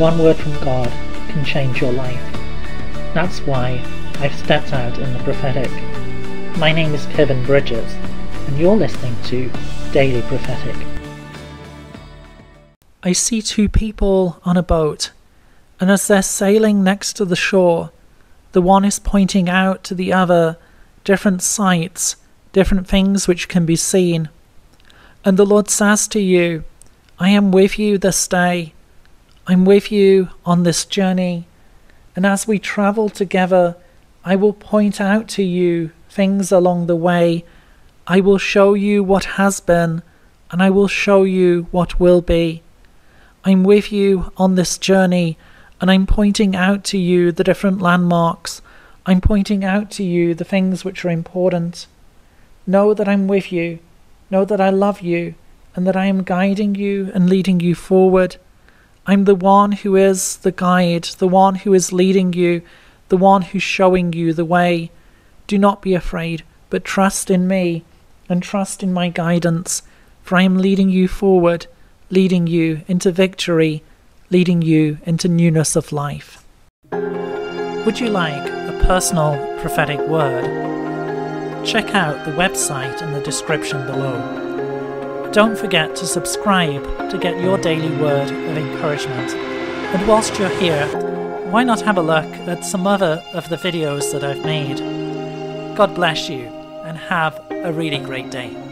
one word from God can change your life. That's why I've stepped out in the prophetic. My name is Kevin Bridges, and you're listening to Daily Prophetic. I see two people on a boat, and as they're sailing next to the shore, the one is pointing out to the other different sights, different things which can be seen. And the Lord says to you, I am with you this day. I'm with you on this journey. And as we travel together, I will point out to you things along the way. I will show you what has been, and I will show you what will be. I'm with you on this journey, and I'm pointing out to you the different landmarks. I'm pointing out to you the things which are important. Know that I'm with you. Know that I love you, and that I am guiding you and leading you forward. I'm the one who is the guide, the one who is leading you, the one who's showing you the way. Do not be afraid, but trust in me and trust in my guidance, for I am leading you forward, leading you into victory, leading you into newness of life. Would you like a personal prophetic word? Check out the website in the description below. Don't forget to subscribe to get your daily word of encouragement. And whilst you're here, why not have a look at some other of the videos that I've made? God bless you and have a really great day.